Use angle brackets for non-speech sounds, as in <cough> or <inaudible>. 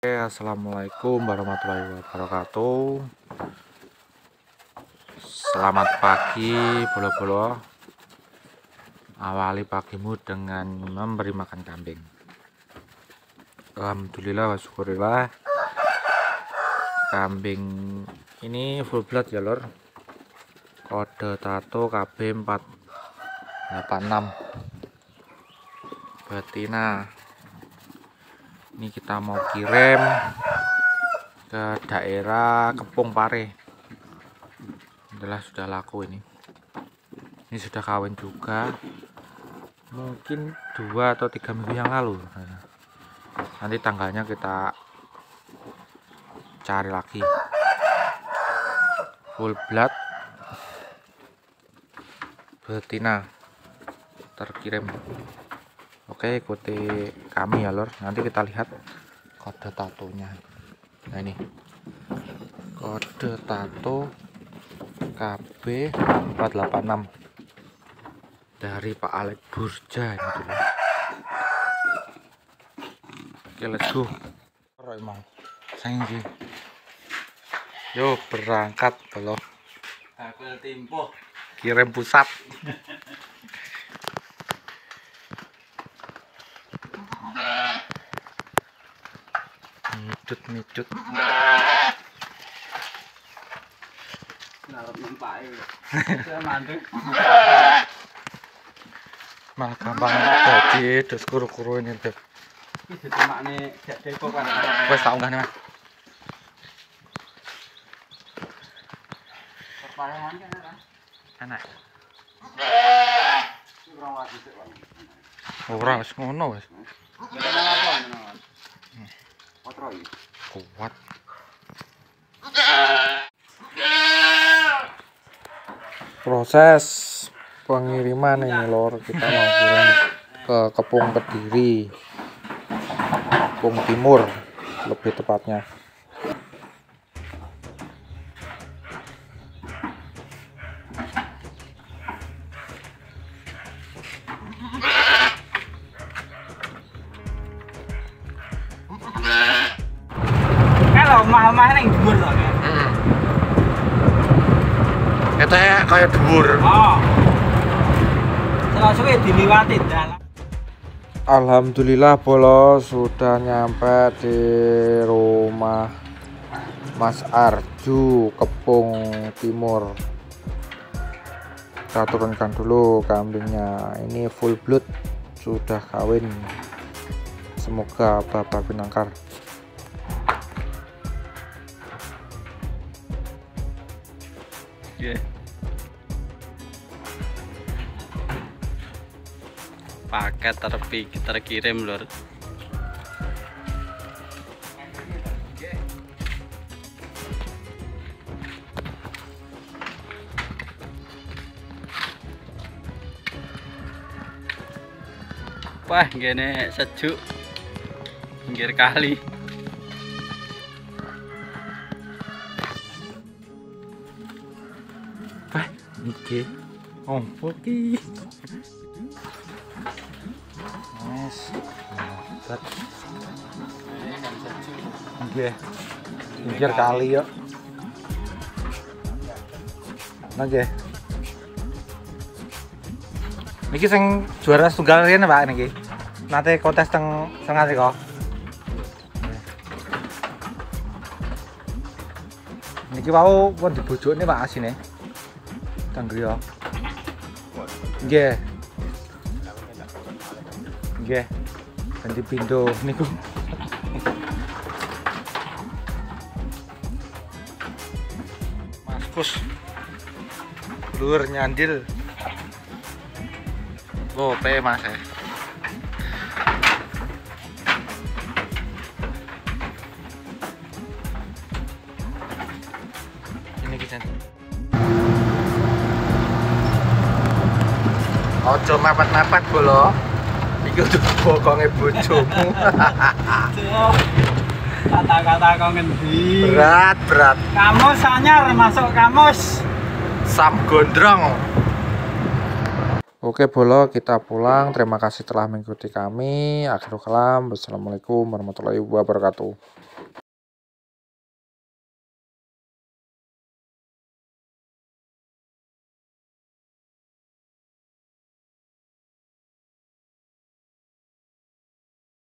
Oke, assalamualaikum warahmatullahi wabarakatuh. Selamat pagi, bolo-bolo. Awali pagimu dengan memberi makan kambing. Alhamdulillah, syukurillah. Kambing ini full blood ya, lor. Kode tato KB 486 betina ini kita mau kirim ke daerah Kepung Pare. Adalah sudah laku ini. Ini sudah kawin juga. Mungkin dua atau tiga minggu yang lalu. Nanti tanggalnya kita cari lagi. Full blood betina terkirim Oke ikuti kami ya lor nanti kita lihat kode tatonya nah ini. Kode tato KB 486 dari Pak Alek Burja oke let's go. Emang sayang sih yuk berangkat kalau kirim pusat <laughs> medut medut <laughs> malah gampang jadi dos kuru kuru ini tuh wes tau nggak nih enak. Ora wis ngono wis. Ngono apa ngono? Kuat. Proses pengiriman ini lor. Kita mau kirim ke Kepung Kediri. Kepung Timur lebih tepatnya omah-omah ning dhuwur to. itu ya kayak dubur Oh. Selasuke diliwati dalan. Alhamdulillah bolo sudah nyampe di rumah Mas Arju Kepung Timur kita turunkan dulu kambingnya ini full blood sudah kawin semoga bapak pinangkar paket terpi terkirim lur. Wah gini sejuk. Pinggir kali Oke. Oh, oke. Mas. Mantap. Oke. Pinggir kali yuk. Oke. Niki sing juara tunggal rene Pak niki. Nanti kontes teng tengah kok. Niki wau pun dibojokne Pak asine. Teng griya. Nggih. Nggih. Ganti pindo niku. Mas Kus. Lur nyandil. Oh, pe Mas. eh. Ini kita. Ojo mepet-mepet bolo. Iki udah bokonge bojomu. Kata-kata kau ngendi? berat, berat. Kamus anyar masuk kamus. Sam gondrong. Oke bolo kita pulang terima kasih telah mengikuti kami akhirul kalam wassalamualaikum warahmatullahi wabarakatuh